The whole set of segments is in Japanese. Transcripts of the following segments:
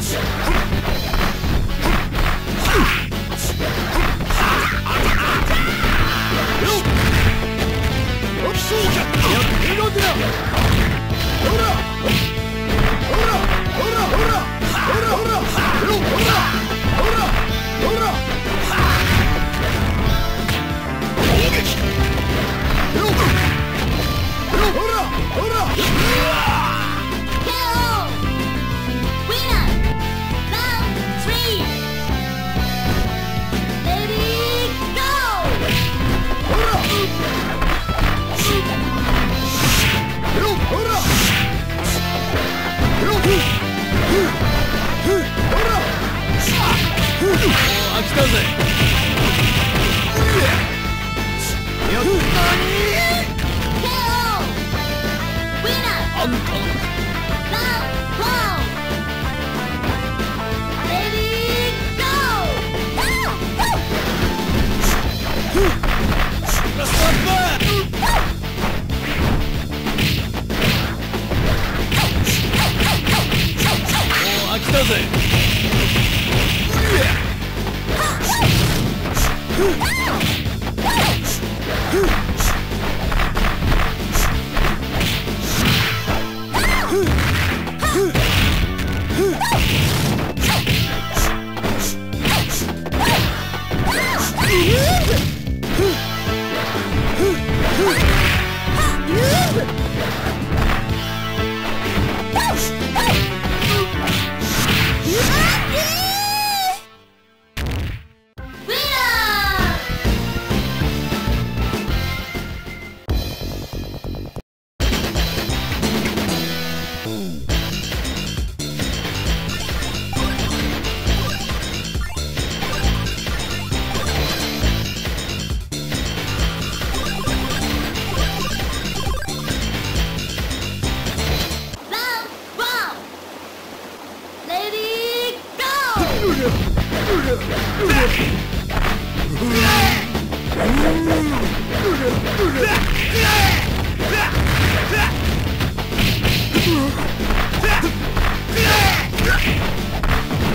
Shut up! Woo!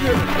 Hurrah!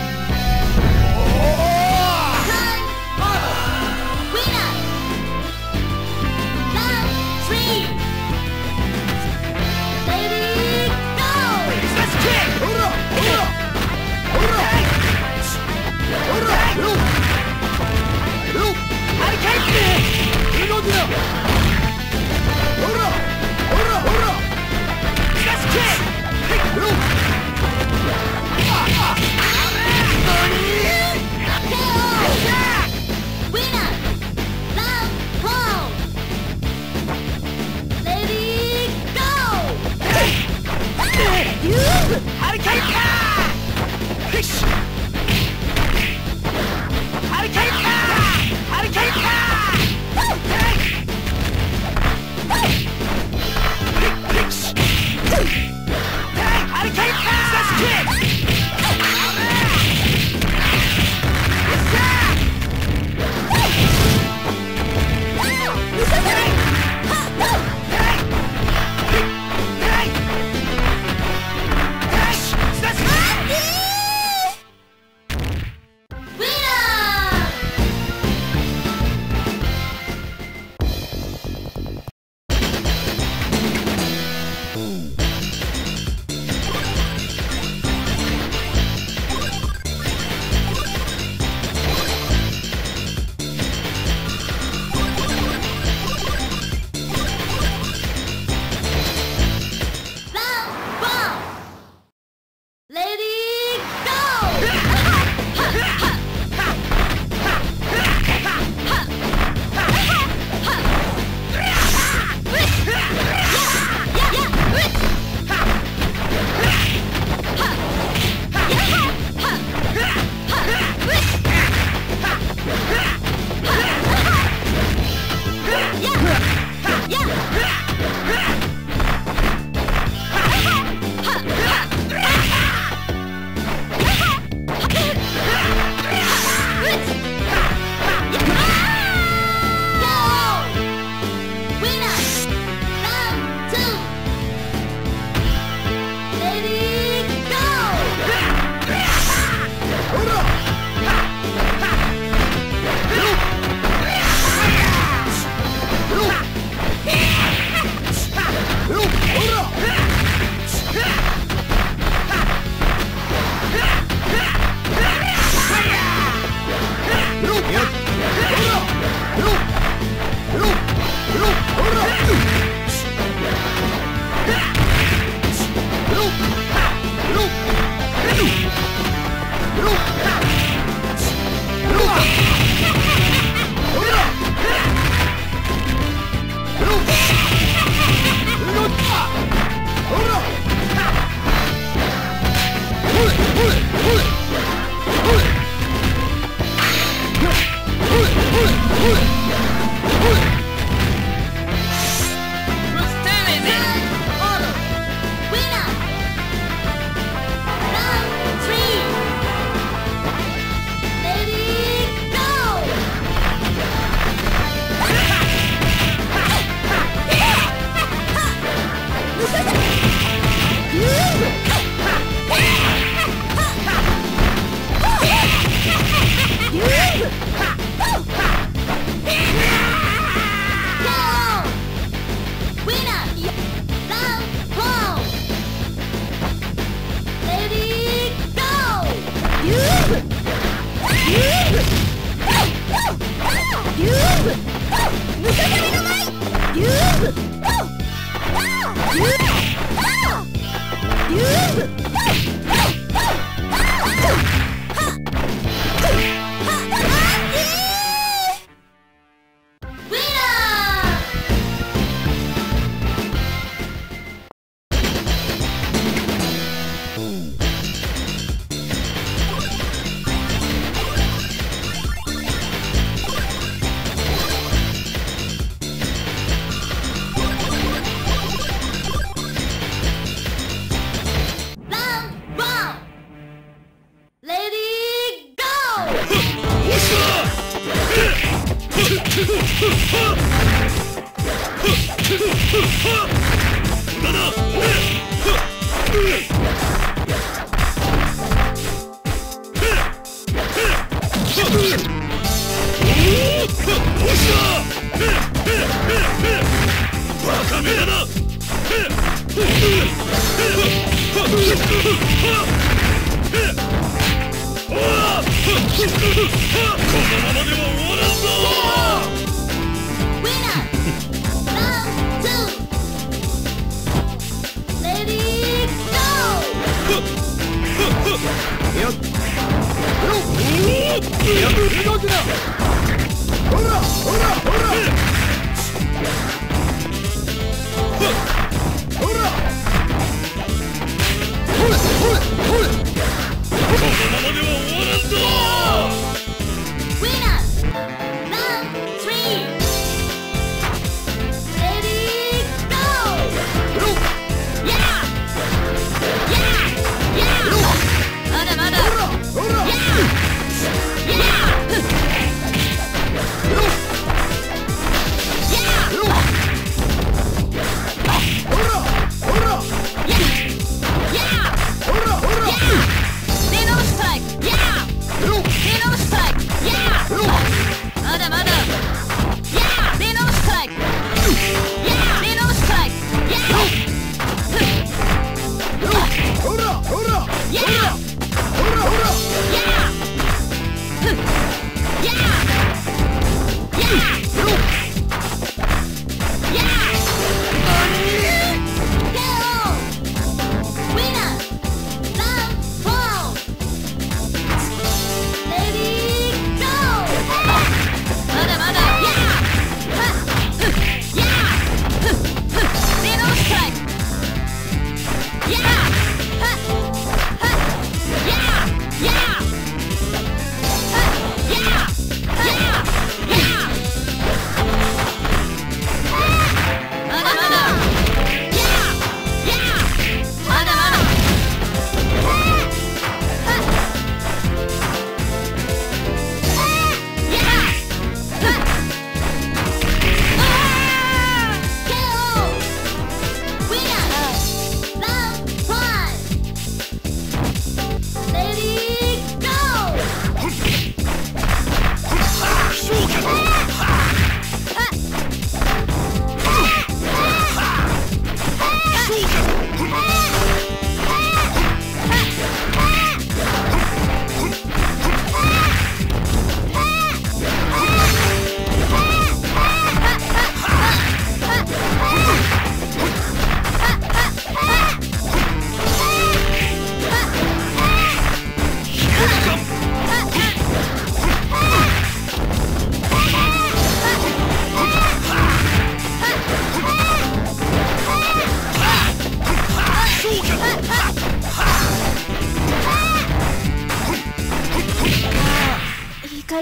ハリ遊園部ままでは終わらんぞ。ウィナーワン、ツーレディーゴーよっ。よっ。よっ。動くなほらほらほら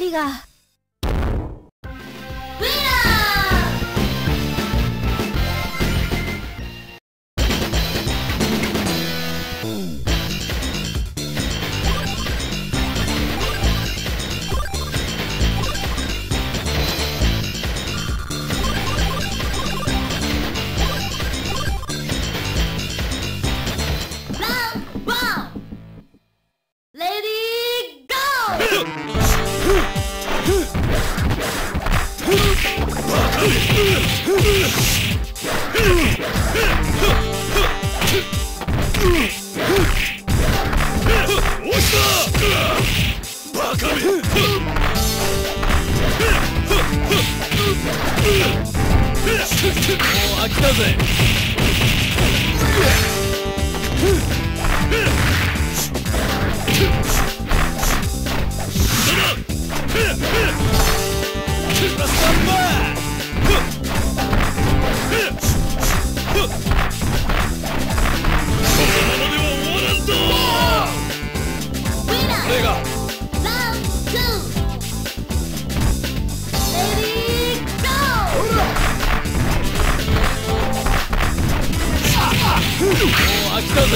いが。う飽きたぜだぜ。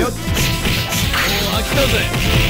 よっ。もう飽きたぜ